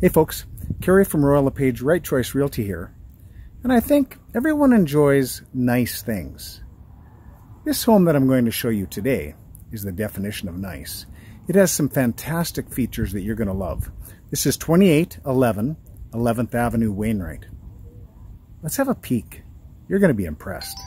Hey folks, Kerry from Royal LePage Wright Choice Realty here. And I think everyone enjoys nice things. This home that I'm going to show you today is the definition of nice. It has some fantastic features that you're going to love. This is 2811 11th Avenue Wainwright. Let's have a peek. You're going to be impressed.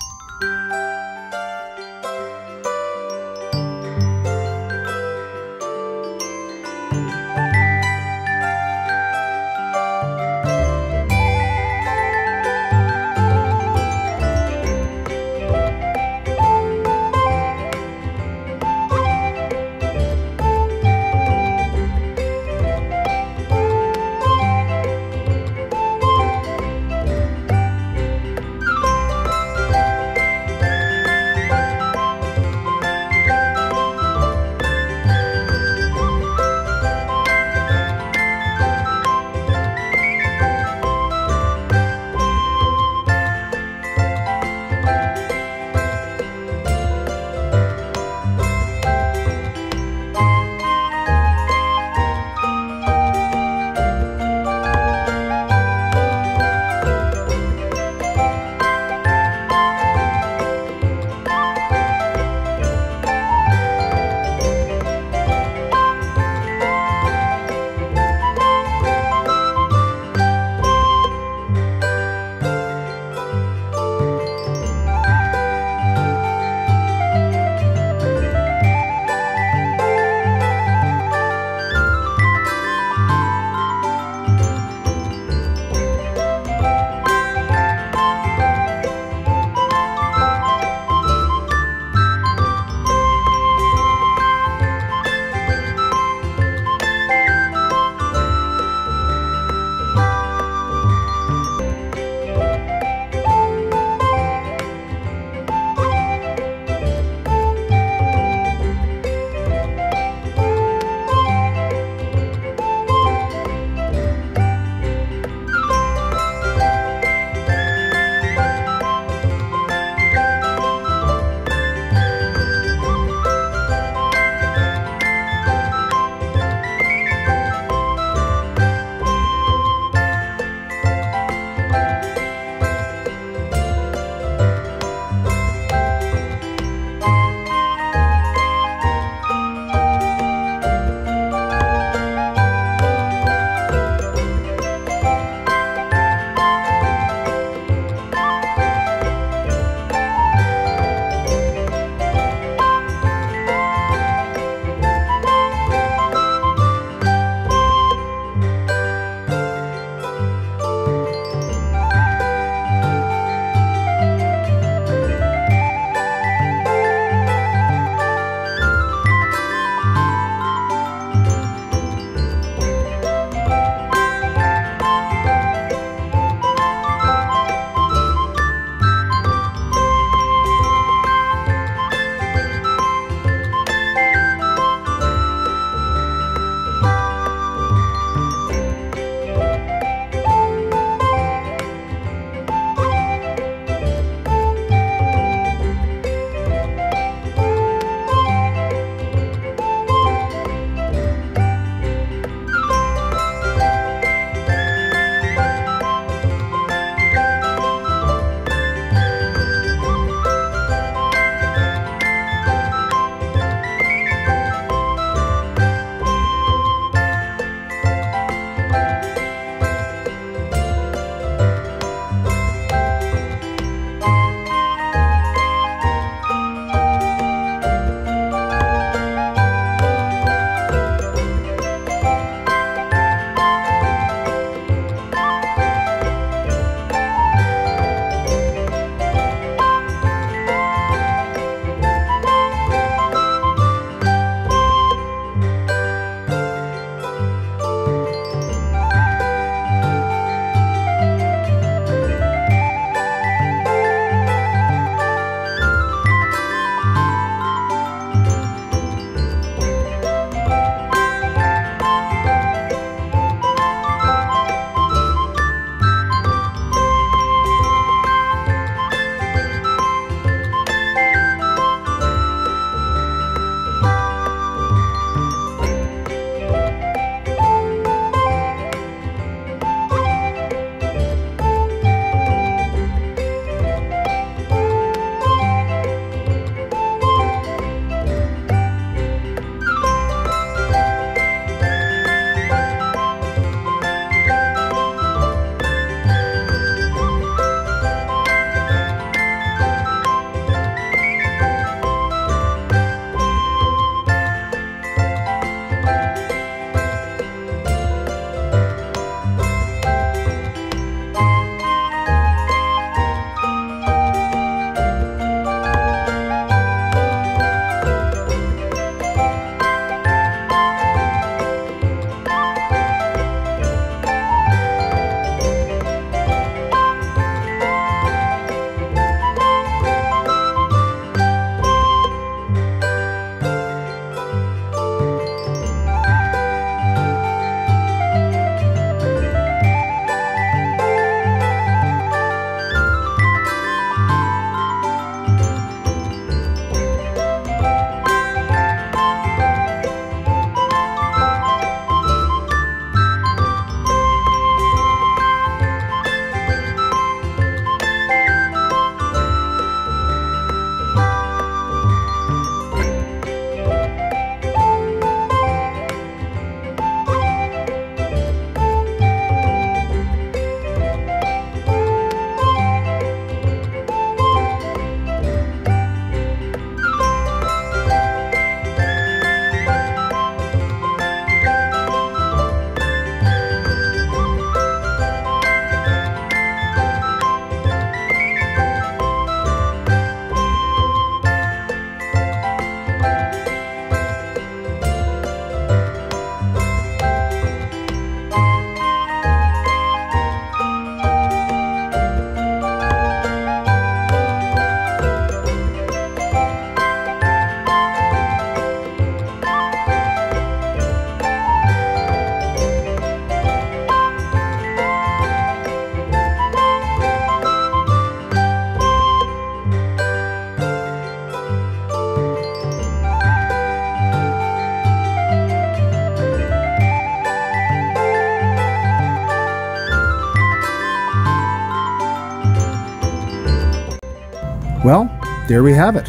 There we have it.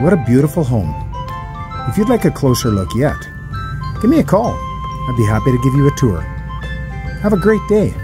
What a beautiful home. If you'd like a closer look yet, give me a call. I'd be happy to give you a tour. Have a great day.